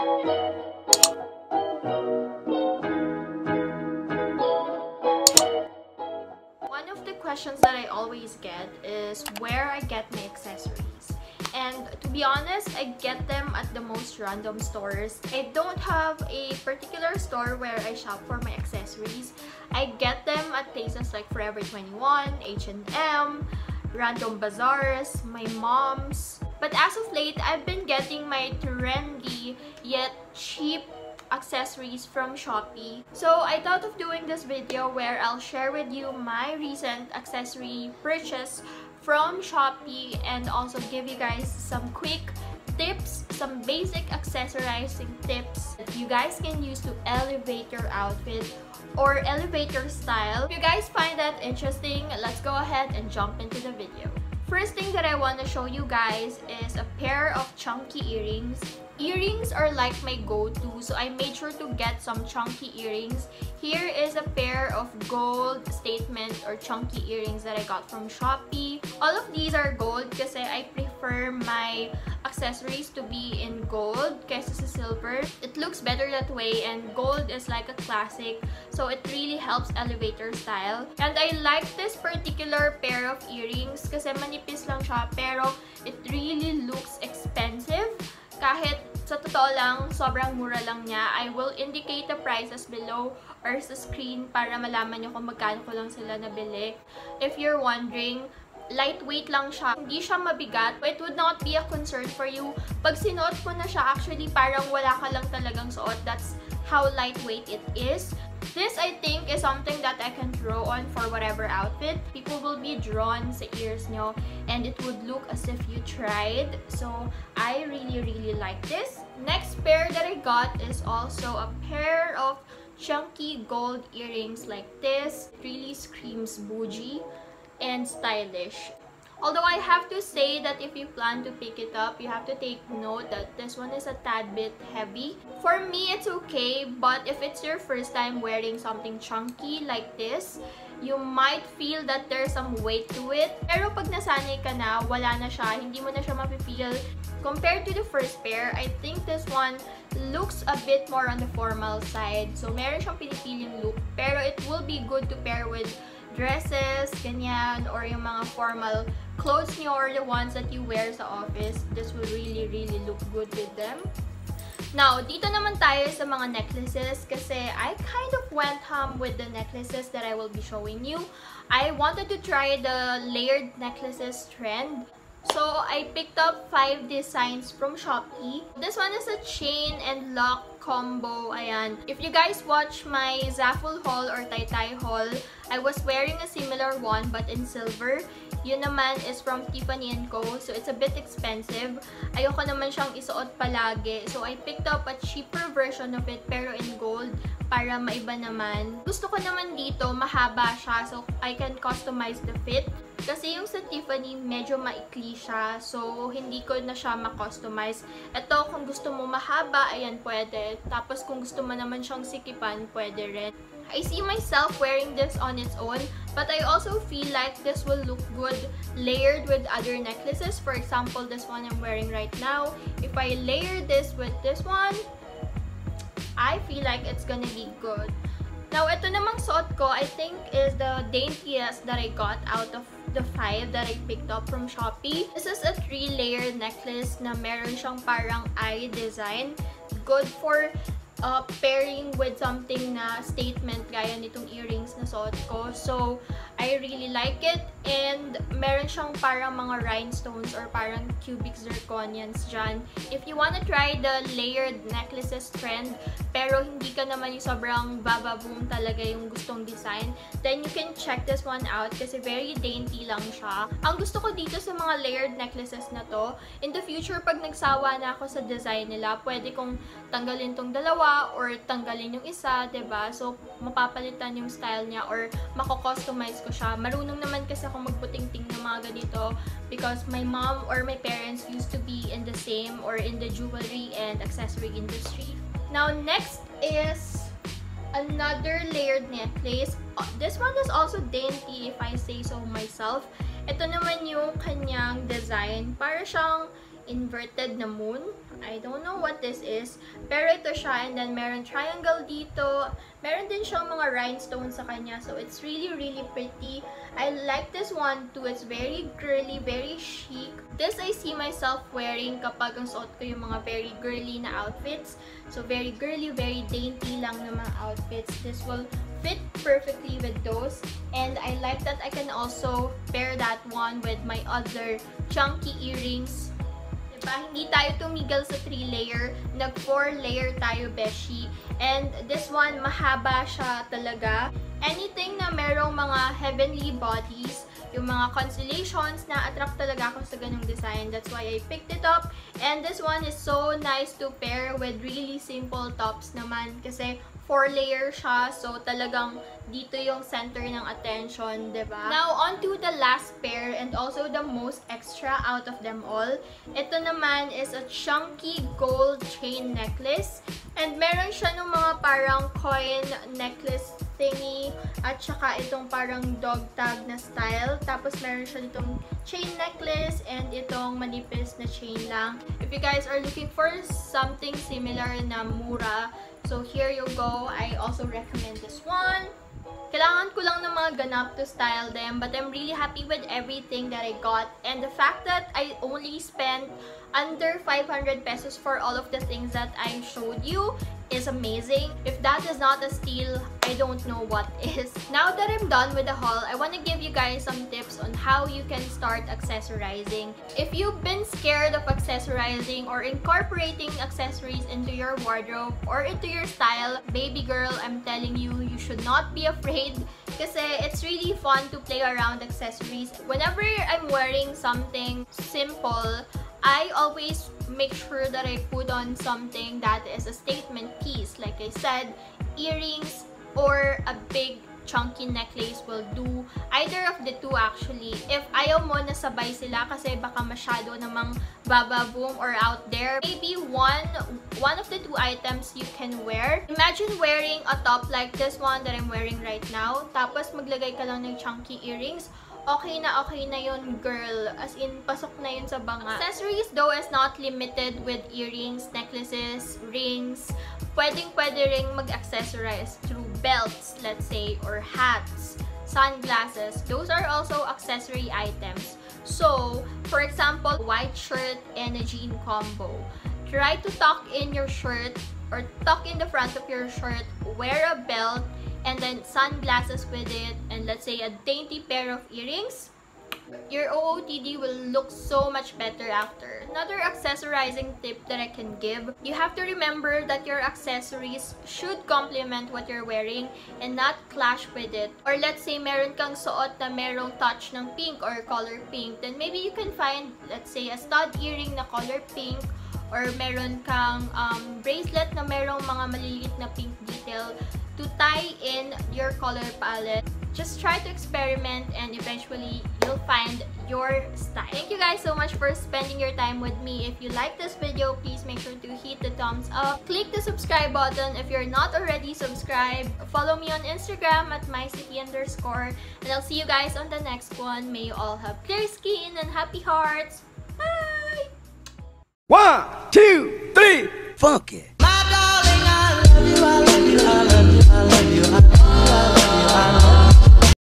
One of the questions that I always get is where I get my accessories. And to be honest, I get them at the most random stores. I don't have a particular store where I shop for my accessories. I get them at places like Forever 21, H&M, random bazaars, my mom's. But as of late, I've been getting my trendy yet cheap accessories from Shopee. So I thought of doing this video where I'll share with you my recent accessory purchase from Shopee and also give you guys some quick tips, some basic accessorizing tips that you guys can use to elevate your outfit or elevate your style. If you guys find that interesting, let's go ahead and jump into the video. First thing that I want to show you guys is a pair of chunky earrings. Earrings are like my go-to, so I made sure to get some chunky earrings. Here is a pair of gold statement or chunky earrings that I got from Shopee. All of these are gold kasi I prefer my accessories to be in gold kaysa sa silver. It looks better that way and gold is like a classic so it really helps elevate your style. And I like this particular pair of earrings kasi manipis lang siya pero it really looks expensive. Kahit sa totoo lang, sobrang mura lang niya. I will indicate the prices below or sa screen para malaman nyo kung magkano ko lang sila nabili. If you're wondering, lightweight lang siya. Hindi siya mabigat. It would not be a concern for you. Pag sinuot mo na siya, actually parang wala ka lang talagang suot. That's how lightweight it is. This, I think, is something that I can throw on for whatever outfit. People will be drawn sa ears nyo and it would look as if you tried. So, I really, really like this. Next pair that I got is also a pair of chunky gold earrings like this. Really screams bougie and stylish. Although I have to say that if you plan to pick it up, you have to take note that this one is a tad bit heavy. For me, it's okay, but if it's your first time wearing something chunky like this, you might feel that there's some weight to it. Pero pag nasanay ka na, wala na siya, hindi mo na siya mapifeel. Compared to the first pair, I think this one looks a bit more on the formal side. So, meron siyang pinipiling look. Pero it will be good to pair with dresses, ganyan, or yung mga formal clothes niyo or the ones that you wear sa office, this will really, really look good with them. Now, dito naman tayo sa mga necklaces kasi I kind of went ham with the necklaces that I will be showing you. I wanted to try the layered necklaces trend. So, I picked up 5 designs from Shopee. This one is a chain and lock combo. Ayan. If you guys watch my Zaful haul or Taytay haul, I was wearing a similar one but in silver. Yun naman is from Tiffany & Co. So, it's a bit expensive. Ayoko naman siyang isuot palagi. So, I picked up a cheaper version of it pero in gold para maiba naman. Gusto ko naman dito, mahaba siya. So, I can customize the fit. Kasi yung sa Tiffany, medyo maikli siya. So, hindi ko na siya ma-customize. Ito, kung gusto mo mahaba, ayan, pwede. Tapos, kung gusto mo naman siyang sikipan, pwede rin. I see myself wearing this on its own, but I also feel like this will look good layered with other necklaces. For example, this one I'm wearing right now. If I layer this with this one, I feel like it's gonna be good. Now, ito namang suot ko, I think is the daintiest that I got out of the five that I picked up from Shopee. This is a three-layer necklace na meron siyang parang eye design. Good for uh, pairing with something na statement gaya nitong earrings na suot ko. So, I really like it. And meron siyang parang mga rhinestones or parang cubic zirconians dyan. If you wanna try the layered necklaces trend, pero hindi ka naman yung sobrang bababoom talaga yung gustong design, then you can check this one out kasi very dainty lang siya. Ang gusto ko dito sa mga layered necklaces na to, in the future, pag nagsawa na ako sa design nila, pwede kong tanggalin tong dalawa or tanggalin yung isa, ba diba? So, mapapalitan yung style niya or mako-customize ko siya. Marunong naman kasi ako magputing-ting ng mga ganito because my mom or my parents used to be in the same or in the jewelry and accessory industry. Now, next is another layered necklace. Uh, this one is also dainty if I say so myself. Ito naman yung kanyang design. Para siyang inverted na moon. I don't know what this is. Pero ito siya. And then, meron triangle dito. Meron din siyang mga rhinestones sa kanya. So, it's really, really pretty. I like this one too. It's very girly, very chic. This I see myself wearing kapag ang suot ko yung mga very girly na outfits. So, very girly, very dainty lang na mga outfits. This will fit perfectly with those. And I like that I can also pair that one with my other chunky earrings diba? Hindi tayo tumigil sa 3-layer. Nag 4-layer tayo, beshi. And this one, mahaba siya talaga. Anything na merong mga heavenly bodies, yung mga constellations, na-attract talaga ako sa ganung design. That's why I picked it up. And this one is so nice to pair with really simple tops naman. Kasi four-layer siya. So, talagang dito yung center ng attention, ba? Now, on to the last pair and also the most extra out of them all. Ito naman is a chunky gold chain necklace. And meron siya ng mga parang coin necklace thingy at saka itong parang dog tag na style. Tapos meron siya ditong chain necklace and itong manipis na chain lang. If you guys are looking for something similar na mura, So, here you go. I also recommend this one. Kailangan ko lang ng mga ganap to style them. But I'm really happy with everything that I got. And the fact that I only spent under 500 pesos for all of the things that I showed you is amazing. If that is not a steal, I don't know what is. Now that I'm done with the haul, I want to give you guys some tips on how you can start accessorizing. If you've been scared of accessorizing or incorporating accessories into your wardrobe or into your style, baby girl, I'm telling you, you should not be afraid kasi it's really fun to play around accessories. Whenever I'm wearing something simple, I always make sure that I put on something that is a statement piece. Like I said, earrings or a big chunky necklace will do. Either of the two actually. If ayaw mo na sabay sila kasi baka masyado namang bababoom or out there, maybe one, one of the two items you can wear. Imagine wearing a top like this one that I'm wearing right now. Tapos maglagay ka lang ng chunky earrings okay na okay na yun, girl. As in, pasok na yun sa banga. Accessories though is not limited with earrings, necklaces, rings. Pwedeng-pwede ring mag-accessorize through belts, let's say, or hats, sunglasses. Those are also accessory items. So, for example, white shirt and a jean combo. Try to tuck in your shirt or tuck in the front of your shirt, wear a belt, and then sunglasses with it, and let's say a dainty pair of earrings, your OOTD will look so much better after. Another accessorizing tip that I can give, you have to remember that your accessories should complement what you're wearing and not clash with it. Or let's say meron kang suot na merong touch ng pink or color pink, then maybe you can find, let's say, a stud earring na color pink or meron kang um, bracelet na merong mga maliliit na pink detail to tie in your color palette. Just try to experiment and eventually you'll find your style. Thank you guys so much for spending your time with me. If you like this video, please make sure to hit the thumbs up. Click the subscribe button if you're not already subscribed. Follow me on Instagram at mycity underscore. And I'll see you guys on the next one. May you all have clear skin and happy hearts. One, two, three, funky. My darling, I love you, I love you.